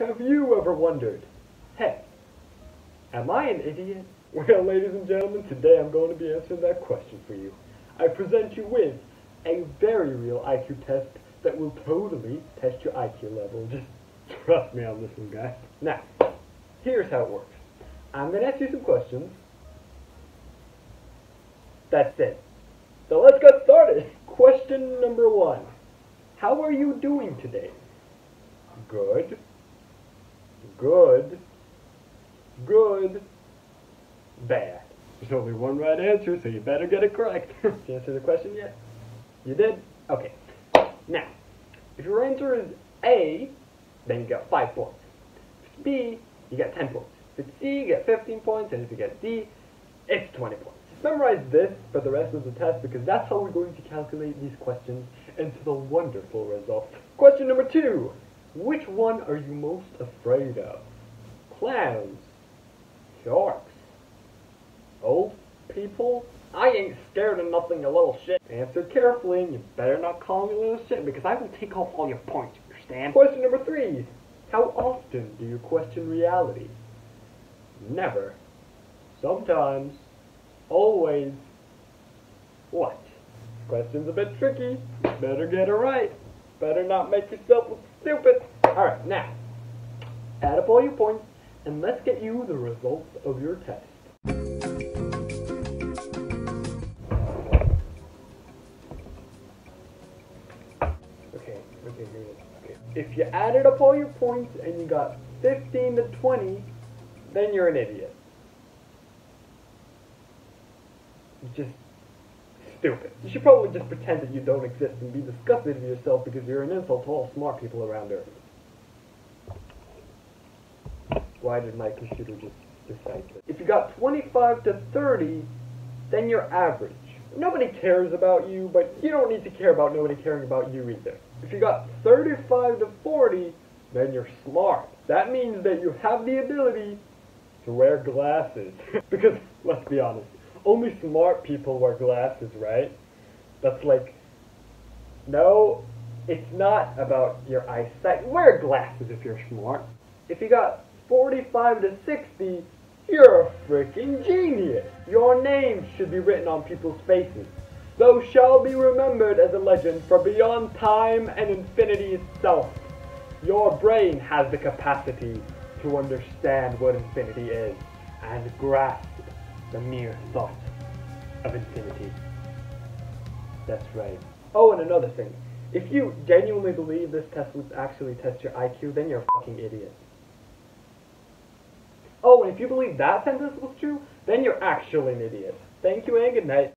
Have you ever wondered, hey, am I an idiot? Well, ladies and gentlemen, today I'm going to be answering that question for you. I present you with a very real IQ test that will totally test your IQ level. Just trust me on this one, guys. Now, here's how it works. I'm going to ask you some questions. That's it. So let's get started. Question number one. How are you doing today? Good. Good. Good. Bad. There's only one right answer, so you better get it correct. Did you answer the question yet? You did? Okay. Now, if your answer is A, then you get 5 points. If it's B, you get 10 points. If it's C, you get 15 points, and if you get D, it's 20 points. Memorize this for the rest of the test because that's how we're going to calculate these questions into the wonderful result. Question number two. Which one are you most afraid of? Clowns, sharks, old people? I ain't scared of nothing, you little shit. Answer carefully, and you better not call me little shit because I will take off all your points, understand? Question number three. How often do you question reality? Never. Sometimes. Always. What? Question's a bit tricky. Better get it right. Better not make yourself look stupid. Alright, now, add up all your points, and let's get you the results of your test. Okay, okay, here it is. Okay. If you added up all your points and you got 15 to 20, then you're an idiot. Just stupid. You should probably just pretend that you don't exist and be disgusted with yourself because you're an insult to all smart people around Earth. Why did my computer just decide this? If you got 25 to 30, then you're average. Nobody cares about you, but you don't need to care about nobody caring about you either. If you got 35 to 40, then you're smart. That means that you have the ability to wear glasses. because, let's be honest, only smart people wear glasses, right? That's like, no, it's not about your eyesight. Wear glasses if you're smart. If you got 45 to 60, you're a freaking genius. Your name should be written on people's faces. Thou shall be remembered as a legend for beyond time and infinity itself. Your brain has the capacity to understand what infinity is and grasp the mere thought of infinity. That's right. Oh, and another thing. If you genuinely believe this test actually test your IQ, then you're a fucking idiot. And if you believe that sentence was true, then you're actually an idiot. Thank you and good night.